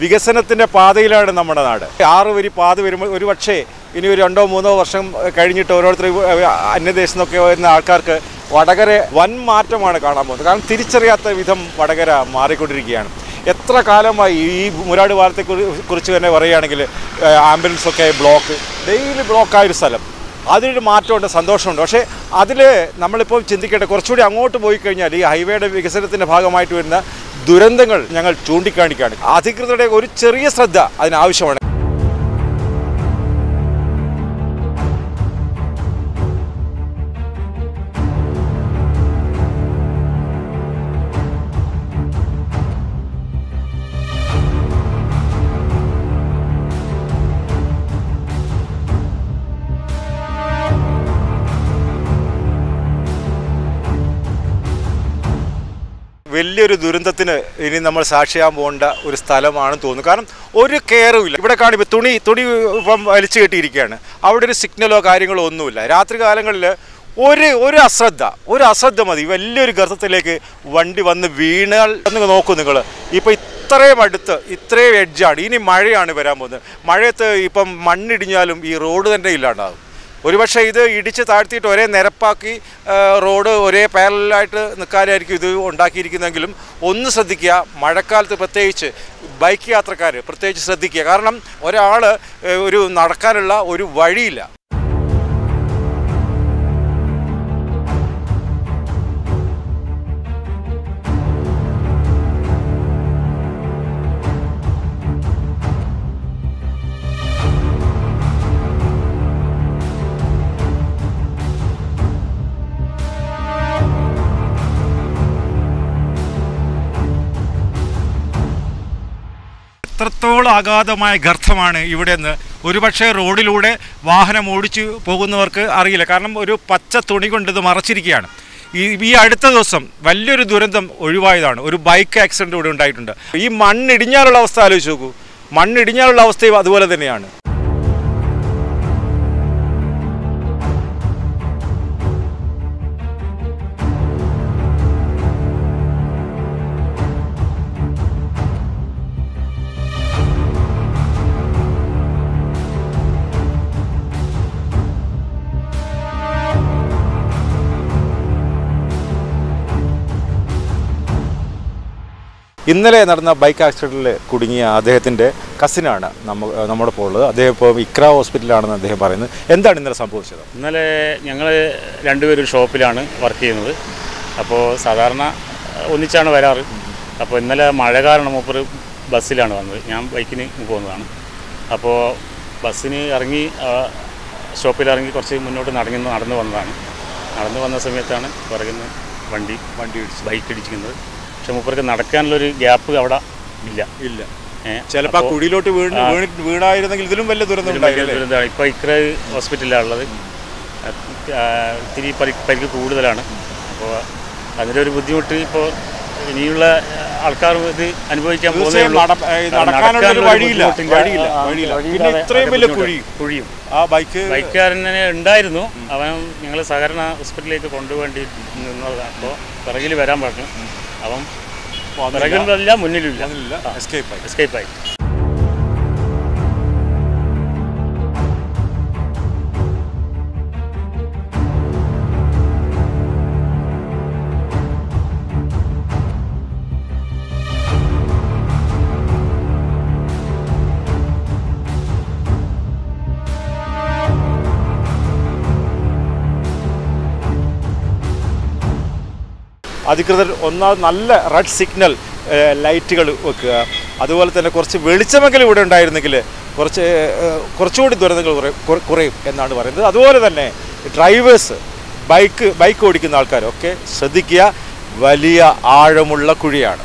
വികസനത്തിന്റെ പാതയിലാണ് നമ്മുടെ നാട്. ആറ് വരി പാത വരുമ്പോൾ ഒരു പക്ഷേ ഇനി ഒരു രണ്ടോ മൂന്നോ വർഷം കഴിഞ്ഞിട്ട് ഓരോരുത്തർ അന്യദേശത്തു നിന്നൊക്കെ വരുന്ന ആൾക്കാർക്ക് വടകര വൻ മാറ്റമാണ് കാണാൻ പോകുന്നത്. കാരണം തിരിച്ചറിയാത്ത വിധം വടകര മാറിക്കൊണ്ടിരിക്കുകയാണ്. എത്ര കാലമായി ഈ മുരാട് പാലത്തെ കുറിച്ച് തന്നെ പറയുകയാണെങ്കിൽ ആംബുലൻസൊക്കെ ബ്ലോക്ക് ഡെയിലി ബ്ലോക്കായ ഒരു സ്ഥലം. അതിനൊരു മാറ്റമുണ്ട് സന്തോഷമുണ്ട്. പക്ഷേ അതിൽ നമ്മളിപ്പോൾ ചിന്തിക്കേണ്ട കുറച്ചുകൂടി അങ്ങോട്ട് പോയി കഴിഞ്ഞാൽ ഈ ഹൈവേയുടെ വികസനത്തിന്റെ ഭാഗമായിട്ട് വരുന്ന ദുരന്തങ്ങൾ ഞങ്ങൾ ചൂണ്ടിക്കാണിക്കുകയാണ്. അധികൃതരുടെ ഒരു ചെറിയ ശ്രദ്ധ അതിനാവശ്യമാണ്. വലിയൊരു ദുരന്തത്തിന് ഇനി നമ്മൾ സാക്ഷിയാൻ പോകേണ്ട ഒരു സ്ഥലമാണെന്ന് തോന്നുന്നു. കാരണം ഒരു കെയറും ഇല്ല. ഇവിടെ കാണുമ്പോൾ തുണി തുണി ഇപ്പം വലിച്ചു കെട്ടിയിരിക്കുകയാണ്. അവിടെ ഒരു സിഗ്നലോ കാര്യങ്ങളോ ഒന്നുമില്ല. രാത്രി കാലങ്ങളിൽ ഒരു ഒരു അശ്രദ്ധ ഒരു അശ്രദ്ധ മതി. വലിയൊരു ഗർത്തത്തിലേക്ക് വണ്ടി വന്ന് വീണാൽ എന്ന് നോക്കൂ നിങ്ങൾ ഇപ്പം ഇത്രയും അടുത്ത് ഇത്രയും എഡ്ജാണ് ഇനി മഴയാണ് വരാൻ പോകുന്നത്. മഴയത്ത് ഇപ്പം മണ്ണിടിഞ്ഞാലും ഈ റോഡ് തന്നെ ഇല്ലാണ്ടാകും ഒരുപക്ഷെ ഇത് ഇടിച്ച് താഴ്ത്തിയിട്ട് ഒരേ നിരപ്പാക്കി റോഡ് ഒരേ പാരലായിട്ട് നിൽക്കാനായിരിക്കും ഇത് ഉണ്ടാക്കിയിരിക്കുന്നതെങ്കിലും ഒന്ന് ശ്രദ്ധിക്കുക മഴക്കാലത്ത് പ്രത്യേകിച്ച് ബൈക്ക് യാത്രക്കാർ പ്രത്യേകിച്ച് ശ്രദ്ധിക്കുക. കാരണം ഒരാൾ ഒരു നടക്കാനുള്ള ഒരു വഴിയില്ല. എത്രത്തോളം അഗാധമായ ഗർത്തമാണ് ഇവിടെ നിന്ന് ഒരുപക്ഷെ റോഡിലൂടെ വാഹനം ഓടിച്ചു പോകുന്നവർക്ക് അറിയില്ല. കാരണം ഒരു പച്ച തുണി കൊണ്ട് ഇത് മറച്ചിരിക്കുകയാണ്. ഈ ഈ അടുത്ത ദിവസം വലിയൊരു ദുരന്തം ഒഴിവായതാണ്. ഒരു ബൈക്ക് ആക്സിഡന്റ് ഇവിടെ ഉണ്ടായിട്ടുണ്ട്. ഈ മണ്ണിടിഞ്ഞാലുള്ള അവസ്ഥ ആലോചിച്ച് നോക്കൂ. മണ്ണിടിഞ്ഞാലുള്ള അവസ്ഥയും അതുപോലെ തന്നെയാണ്. ഇന്നലെ നടന്ന ബൈക്ക് ആക്സിഡന്റിൽ കുടുങ്ങിയ അദ്ദേഹത്തിന്റെ കസിനാണ് നമ്മ ഇപ്പോൾ ഉള്ളത്. അദ്ദേഹം ഇപ്പോൾ ഇക്ര ഹോസ്പിറ്റലിലാണെന്ന് അദ്ദേഹം പറയുന്നത് എന്താണ് ഇന്നലെ സംഭവിച്ചത്? ഇന്നലെ ഞങ്ങൾ രണ്ടുപേരും ഷോപ്പിലാണ് വർക്ക് ചെയ്യുന്നത്. അപ്പോൾ സാധാരണ ഒന്നിച്ചാണ് വരാറ്. അപ്പോൾ ഇന്നലെ മഴ കാരണം മൂപ്പർ ബസ്സിലാണ് വന്നത്. ഞാൻ ബൈക്കിന് പോകുന്നതാണ് അപ്പോൾ ബസ്സിന് ഇറങ്ങി ഷോപ്പിലിറങ്ങി ഇറങ്ങി കുറച്ച് മുന്നോട്ട് നടങ്ങി നടന്നു വന്നതാണ്. നടന്നു വന്ന സമയത്താണ് പുറകിൽ വണ്ടി വണ്ടി ഇടിച്ച് ബൈക്ക് ഇടിച്ചിരിക്കുന്നത്. പക്ഷെ മൂപ്പർക്ക് നടക്കാനുള്ളൊരു ഗ്യാപ്പ് അവിടെ ഇല്ല. ഇല്ല. ചിലപ്പോൾ കുഴിയിലോട്ട് വീണ് വീണായിരുന്നെങ്കിൽ ഇതിലും വലിയ ദുരന്തം ദുരന്തമാണ്. ഇപ്പോൾ ഇക്ര ഹോസ്പിറ്റലിലാണ് ഉള്ളത്. ഇത്തിരി പരി പരിക്ക് കൂടുതലാണ്. അപ്പോൾ അതിന്റെ ഒരു ബുദ്ധിമുട്ട് ഇപ്പോൾ ഇനിയുള്ള ആൾക്കാർ ഇത് അനുഭവിക്കാൻ പോകുന്നേ ബൈക്കുകാരനെ ഉണ്ടായിരുന്നു. അവൻ ഞങ്ങൾ സഹകരണ ഹോസ്പിറ്റലിലേക്ക് കൊണ്ടുപോകേണ്ടി നിന്നതാണ്. അപ്പോൾ പിറകിൽ വരാൻ പറഞ്ഞു. അവൻ പിറകിലല്ല മുന്നിലില്ല. എസ്കേപ്പ് ആയി. എസ്കേപ്പായി അധികൃതർ ഒന്നാമത് നല്ല റെഡ് സിഗ്നൽ ലൈറ്റുകൾ വെക്കുക. അതുപോലെ തന്നെ കുറച്ച് വെളിച്ചമെങ്കിലും ഇവിടെ ഉണ്ടായിരുന്നെങ്കിൽ കുറച്ച് കുറച്ചുകൂടി ദുരന്തങ്ങൾ കുറയും എന്നാണ് പറയുന്നത്. അതുപോലെ തന്നെ ഡ്രൈവേഴ്സ് ബൈക്ക് ബൈക്ക് ഓടിക്കുന്ന ആൾക്കാരൊക്കെ ശ്രദ്ധിക്കുക. വലിയ ആഴമുള്ള കുഴിയാണ്.